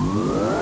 Whoa.